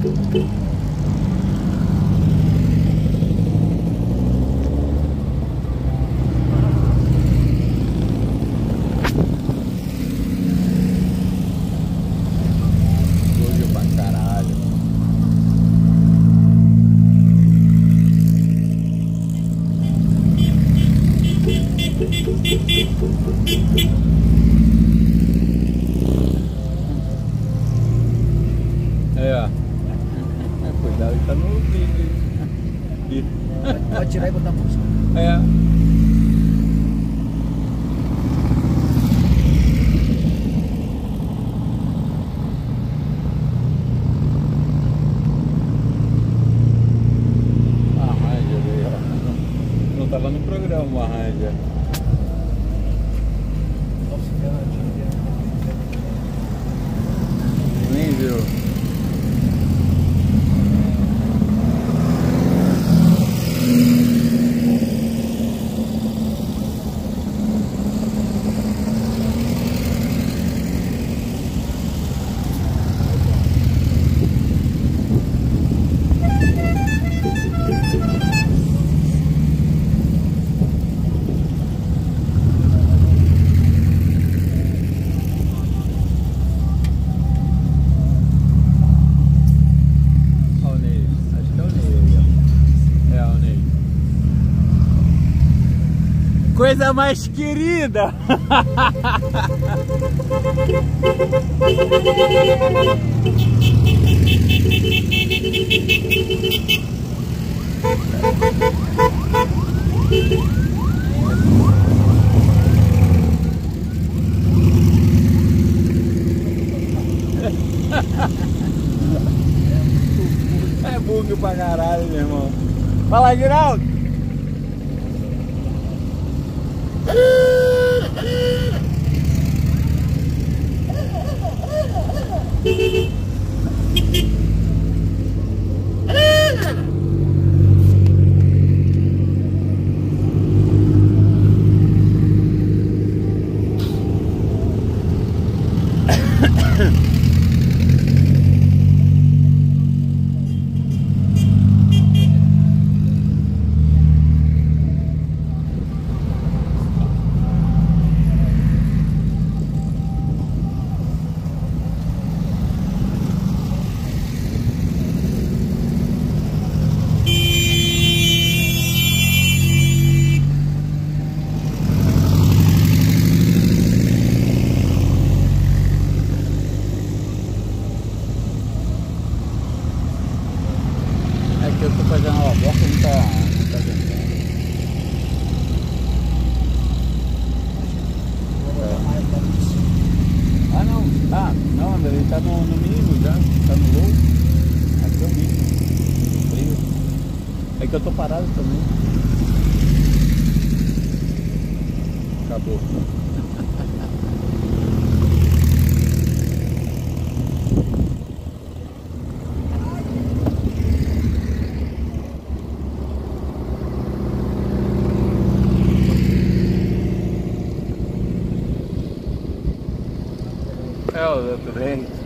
Doido pra caralho. É, ó. Cuidado que tá no vídeo. Ih. Pode tirar e botar a música. É. A Ranger aí, ó. Não tava no programa Ranger. Nem viu. Mm-hmm. Coisa mais querida! É bug pra caralho, meu irmão. Fala, Giraldo! É ele tá no, no mínimo já, tá no low. Aqui é o mínimo. Frio. É que eu tô parado também. Acabou. É, o outro bem.